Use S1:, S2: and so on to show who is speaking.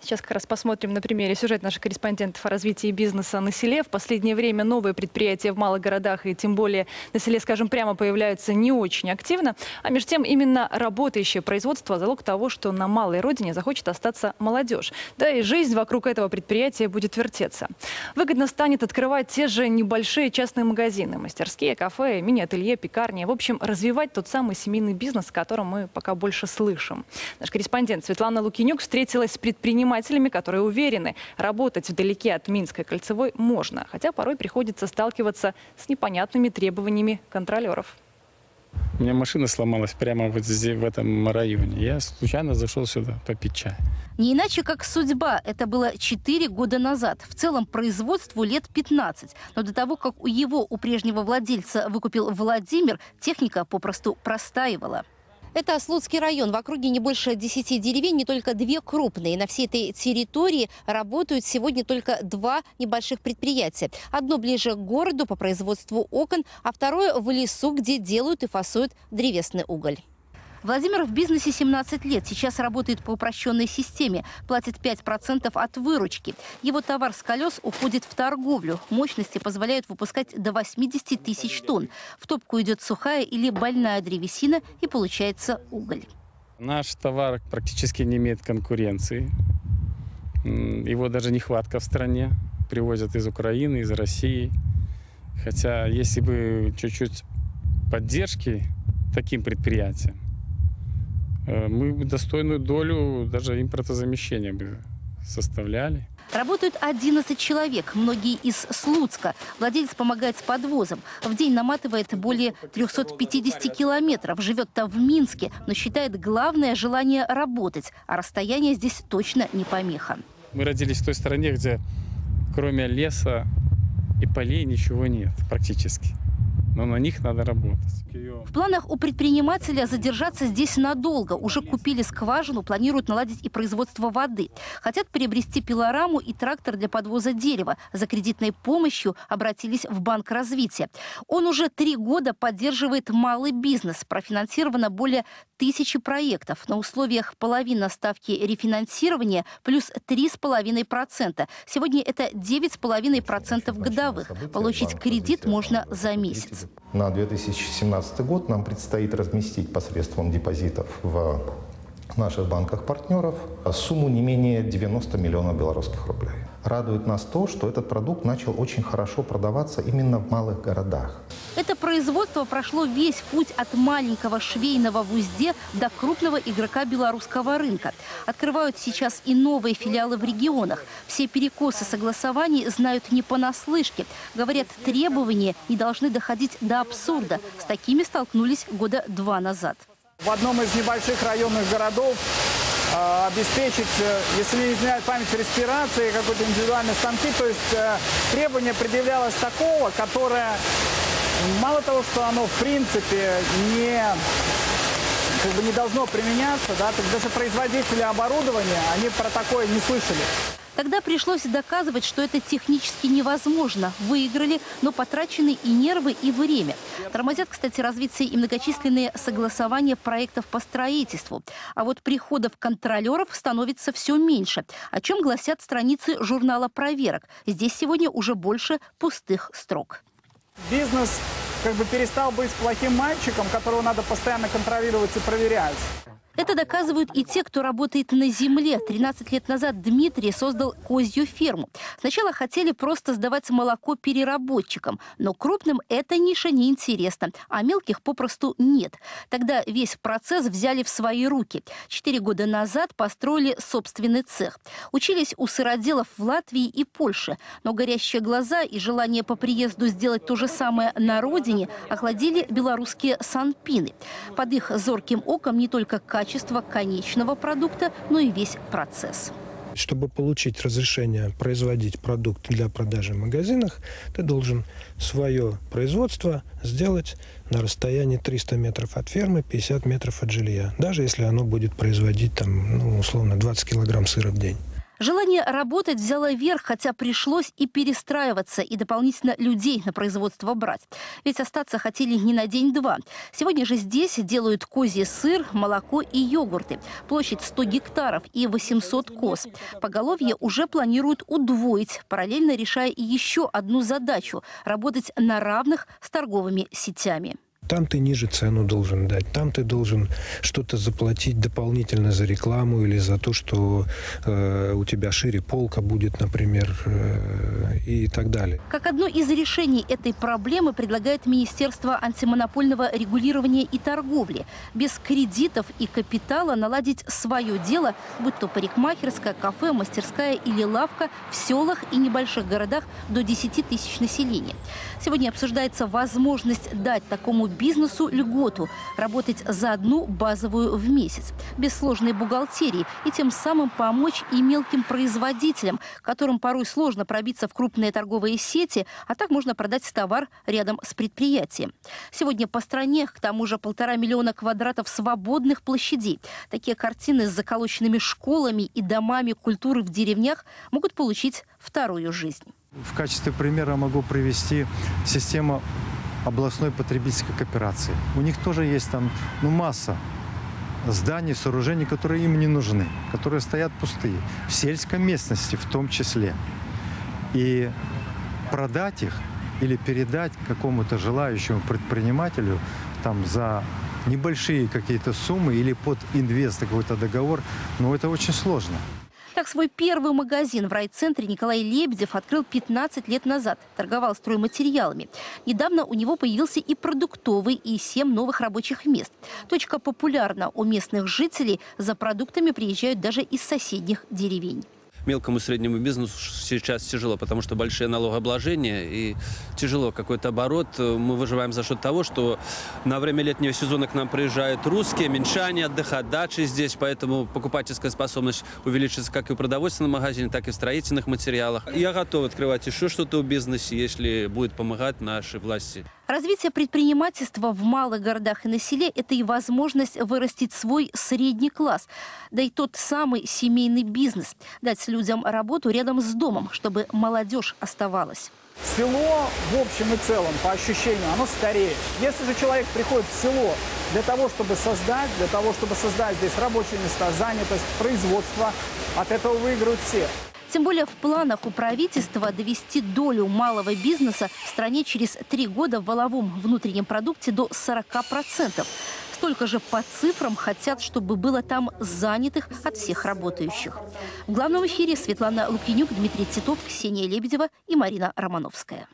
S1: Сейчас как раз посмотрим на примере сюжет наших корреспондентов о развитии бизнеса на селе. В последнее время новые предприятия в малых городах и тем более на селе, скажем прямо, появляются не очень активно. А между тем именно работающее производство – залог того, что на малой родине захочет остаться молодежь. Да и жизнь вокруг этого предприятия будет вертеться. Выгодно станет открывать те же небольшие частные магазины, мастерские, кафе, мини-ателье, пекарни. В общем, развивать тот самый семейный бизнес, о котором мы пока больше слышим. Наш корреспондент Светлана Лукинюк встретилась с предприятием предпринимателями, которые уверены, работать вдалеке от Минской кольцевой можно, хотя порой приходится сталкиваться с непонятными требованиями контролеров.
S2: У меня машина сломалась прямо вот здесь, в этом районе. Я случайно зашел сюда попить чай.
S3: Не иначе, как судьба. Это было 4 года назад. В целом производству лет 15. Но до того, как у его, у прежнего владельца выкупил Владимир, техника попросту простаивала. Это Слуцкий район. В округе не больше 10 деревень, не только две крупные. На всей этой территории работают сегодня только два небольших предприятия. Одно ближе к городу по производству окон, а второе в лесу, где делают и фасуют древесный уголь. Владимир в бизнесе 17 лет. Сейчас работает по упрощенной системе. Платит 5% от выручки. Его товар с колес уходит в торговлю. Мощности позволяют выпускать до 80 тысяч тонн. В топку идет сухая или больная древесина и получается уголь.
S2: Наш товар практически не имеет конкуренции. Его даже нехватка в стране. Привозят из Украины, из России. Хотя, если бы чуть-чуть поддержки таким предприятиям, Э, мы достойную долю даже импортозамещения бы составляли.
S3: Работают 11 человек, многие из Слуцка. Владелец помогает с подвозом. В день наматывает более 350 километров. Живет-то в Минске, но считает главное желание работать. А расстояние здесь точно не помеха.
S2: Мы родились в той стране, где кроме леса и полей ничего нет практически но на них надо работать.
S3: В планах у предпринимателя задержаться здесь надолго. Уже купили скважину, планируют наладить и производство воды. Хотят приобрести пилораму и трактор для подвоза дерева. За кредитной помощью обратились в Банк развития. Он уже три года поддерживает малый бизнес. Профинансировано более тысячи проектов на условиях половины ставки рефинансирования плюс 3,5%. Сегодня это 9,5% годовых. Получить кредит можно за месяц.
S4: На 2017 год нам предстоит разместить посредством депозитов в наших банках-партнеров сумму не менее 90 миллионов белорусских рублей. Радует нас то, что этот продукт начал очень хорошо продаваться именно в малых городах.
S3: Производство прошло весь путь от маленького швейного в узде до крупного игрока белорусского рынка. Открывают сейчас и новые филиалы в регионах. Все перекосы согласований знают не понаслышке. Говорят, требования не должны доходить до абсурда. С такими столкнулись года два назад.
S5: В одном из небольших районных городов э, обеспечить, э, если не изменяет память, респирации, какой-то индивидуальный станки. То есть э, требование предъявлялось такого, которое мало того, что оно в принципе не как бы не должно применяться, да, так даже производители оборудования, они про такое не слышали.
S3: Тогда пришлось доказывать, что это технически невозможно. Выиграли, но потрачены и нервы, и время. Тормозят, кстати, развитие и многочисленные согласования проектов по строительству. А вот приходов контролеров становится все меньше, о чем гласят страницы журнала «Проверок». Здесь сегодня уже больше пустых строк.
S5: Бизнес как бы перестал быть плохим мальчиком, которого надо постоянно контролировать и проверять.
S3: Это доказывают и те, кто работает на земле. 13 лет назад Дмитрий создал козью ферму. Сначала хотели просто сдавать молоко переработчикам, но крупным эта ниша не интересна, а мелких попросту нет. Тогда весь процесс взяли в свои руки. Четыре года назад построили собственный цех. Учились у сыроделов в Латвии и Польше, но горящие глаза и желание по приезду сделать то же самое на родине охладили белорусские санпины. Под их зорким оком не только качество качество конечного продукта, но и весь процесс.
S6: Чтобы получить разрешение производить продукт для продажи в магазинах, ты должен свое производство сделать на расстоянии 300 метров от фермы, 50 метров от жилья. Даже если оно будет производить, там, ну, условно, 20 килограмм сыра в день.
S3: Желание работать взяло верх, хотя пришлось и перестраиваться, и дополнительно людей на производство брать. Ведь остаться хотели не на день-два. Сегодня же здесь делают козий сыр, молоко и йогурты. Площадь 100 гектаров и 800 коз. Поголовье уже планируют удвоить, параллельно решая еще одну задачу – работать на равных с торговыми сетями.
S6: Там ты ниже цену должен дать, там ты должен что-то заплатить дополнительно за рекламу или за то, что э, у тебя шире полка будет, например, э, и так далее.
S3: Как одно из решений этой проблемы предлагает Министерство антимонопольного регулирования и торговли. Без кредитов и капитала наладить свое дело, будь то парикмахерская, кафе, мастерская или лавка в селах и небольших городах до 10 тысяч населения. Сегодня обсуждается возможность дать такому бизнесу льготу – работать за одну базовую в месяц, без сложной бухгалтерии, и тем самым помочь и мелким производителям, которым порой сложно пробиться в крупные торговые сети, а так можно продать товар рядом с предприятием. Сегодня по стране к тому же полтора миллиона квадратов свободных площадей. Такие картины с заколоченными школами и домами культуры в деревнях могут получить вторую жизнь.
S7: В качестве примера могу привести систему областной потребительской кооперации. У них тоже есть там ну, масса зданий, сооружений, которые им не нужны, которые стоят пустые, в сельской местности в том числе. И продать их или передать какому-то желающему предпринимателю там за небольшие какие-то суммы или под инвест какой-то договор, ну это очень сложно.
S3: Так, свой первый магазин в райцентре Николай Лебедев открыл 15 лет назад. Торговал стройматериалами. Недавно у него появился и продуктовый, и 7 новых рабочих мест. Точка популярна у местных жителей. За продуктами приезжают даже из соседних деревень
S8: мелкому и среднему бизнесу сейчас тяжело, потому что большие налогообложения и тяжело какой-то оборот. Мы выживаем за счет того, что на время летнего сезона к нам приезжают русские, меньшане отдыхать, дачи здесь, поэтому покупательская способность увеличится как и в продовольственном магазине, так и в строительных материалах. Я готов открывать еще что-то в бизнесе, если будет помогать наши власти.
S3: Развитие предпринимательства в малых городах и на селе – это и возможность вырастить свой средний класс, да и тот самый семейный бизнес, дать людям работу рядом с домом, чтобы молодежь оставалась.
S5: Село, в общем и целом, по ощущению, оно стареет. Если же человек приходит в село для того, чтобы создать, для того, чтобы создать здесь рабочие места, занятость, производство, от этого выиграют все.
S3: Тем более в планах у правительства довести долю малого бизнеса в стране через три года в валовом внутреннем продукте до 40%. Столько же по цифрам хотят, чтобы было там занятых от всех работающих. В главном эфире Светлана Лукинюк, Дмитрий Титов, Ксения Лебедева и Марина Романовская.